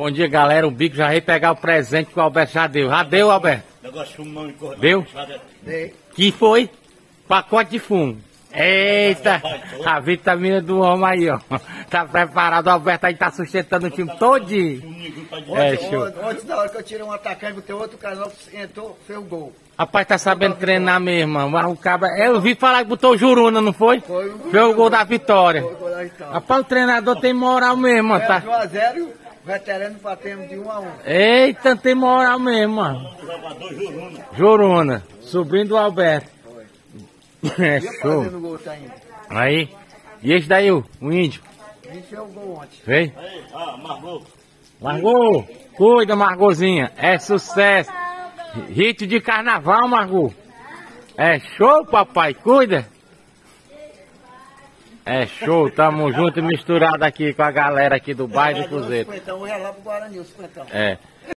Bom dia, galera. O Bico já veio pegar o presente que o Alberto já deu. Já deu, Alberto? Negócio de e correr. Deu? Dei. Que foi? Pacote de fumo. Eita, a vitamina do homem aí, ó. Tá preparado, o Alberto aí tá sustentando o time todinho. É, Ontem, show. ontem, ontem, na hora que eu tirei um atacante, botei outro canal, entrou, fez o gol. Rapaz, tá sabendo treinar mesmo, mano. Mas o cabra... Eu vi falar que botou o Juruna, não foi? Foi o Foi o gol da vitória. Foi o gol da vitória. Rapaz, o treinador tem moral mesmo. É, Tá... de 1 a 0 o veterano batemos de 1 a 1. Eita, tem moral mesmo, mano. Jogador Juruna. Juruna, sobrinho do Alberto. É Ia show. tá. Aí. E esse daí, o, o índio? Gente fez o gol ontem. Vem. Aí, ah, Margot. Margot, cuida, Margozinha. É sucesso. Rito de carnaval, Margot. É show, papai. Cuida. É show, tamo junto e misturado aqui com a galera aqui do bairro do Cruzeiro. Então, é lá pro Guarani, o 50. É.